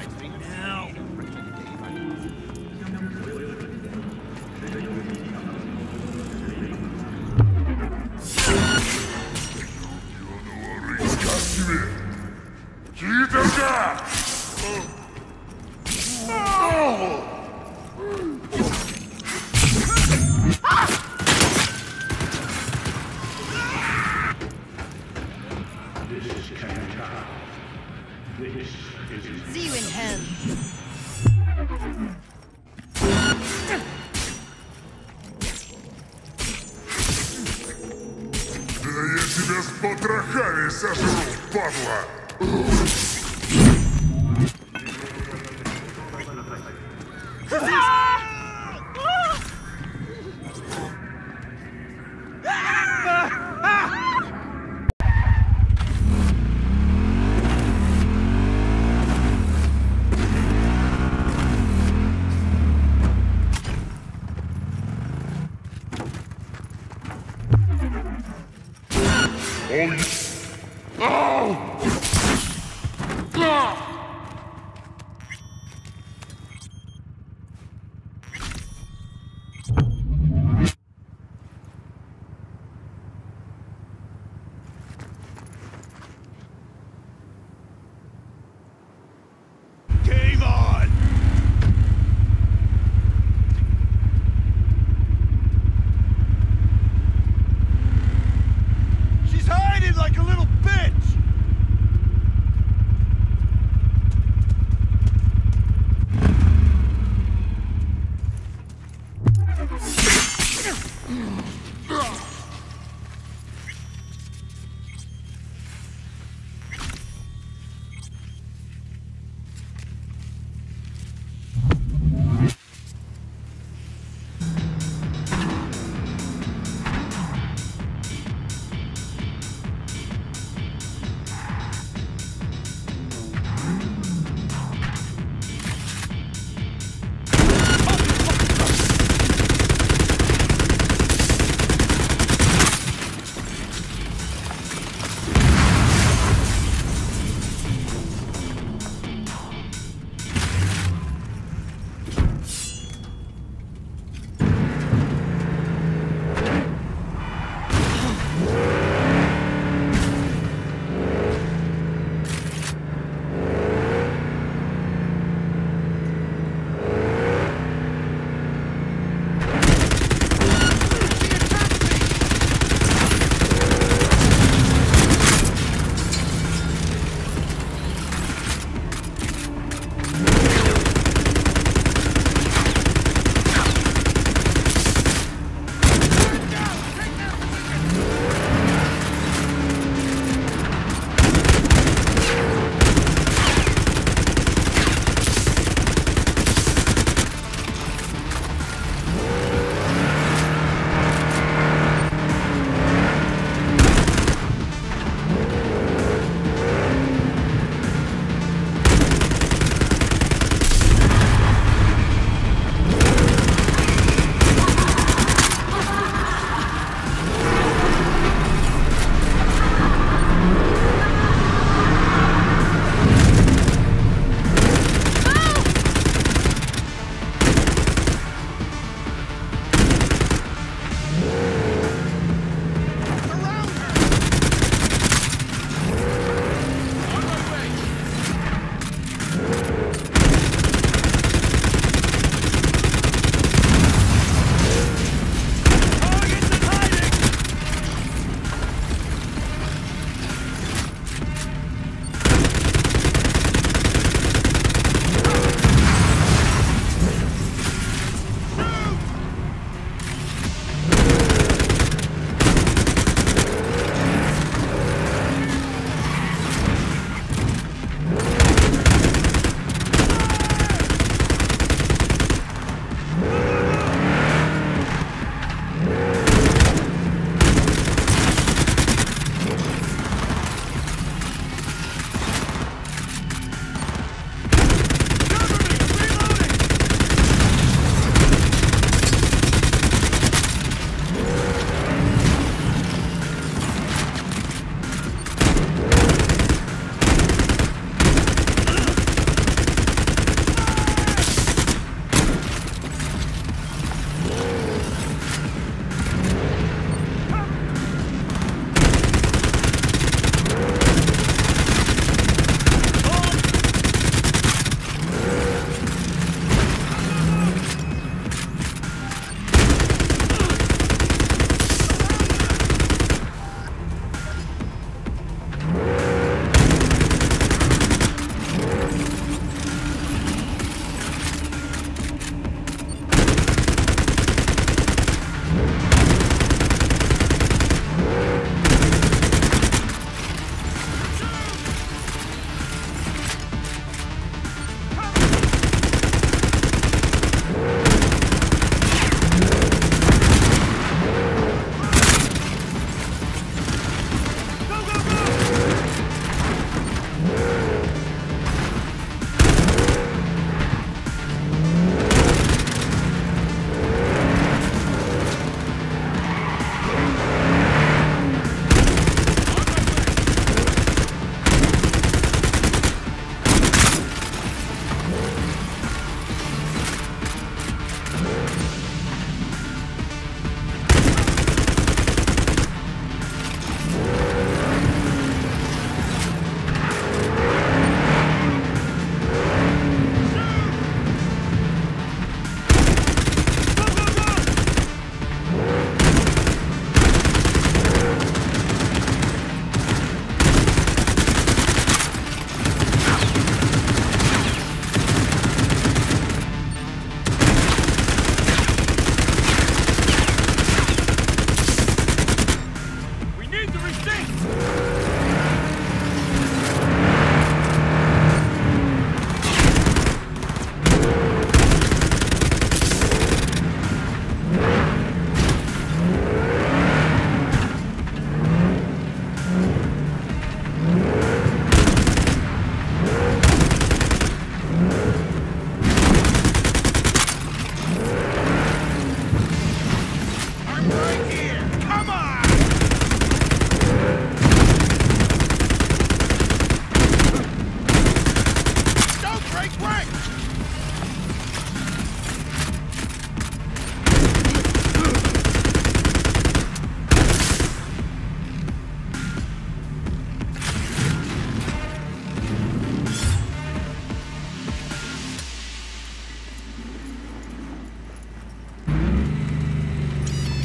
See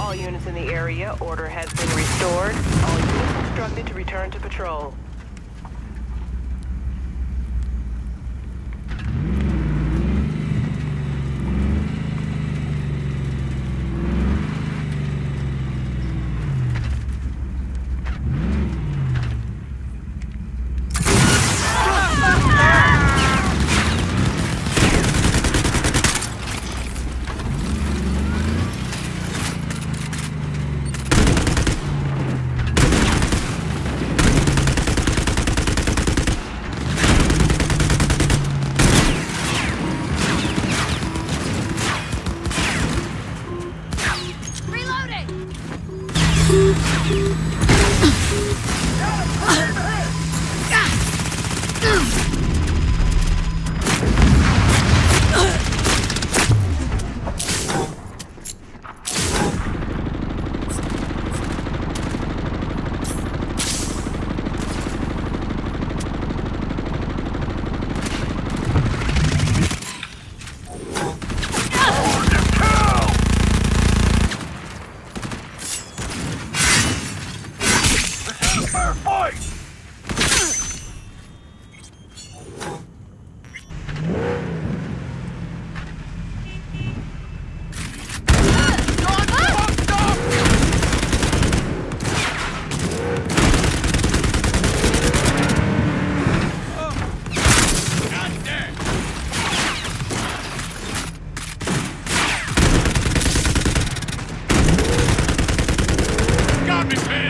presence in the area. Order has been restored. All units instructed to return to patrol. Stop it, man!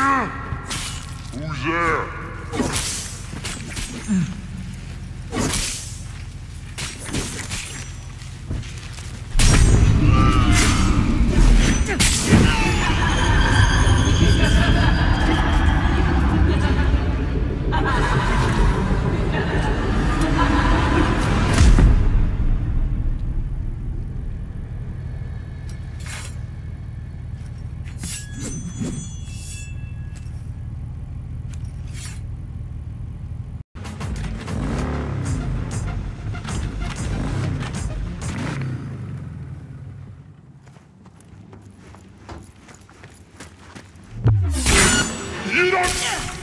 você! O Zé! You don't...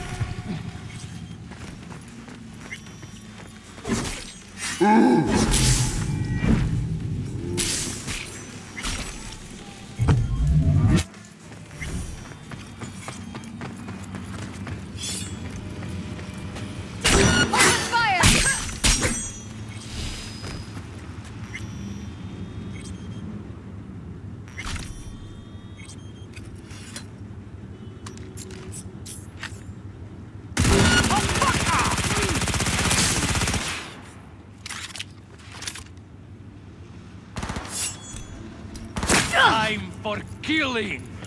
healing!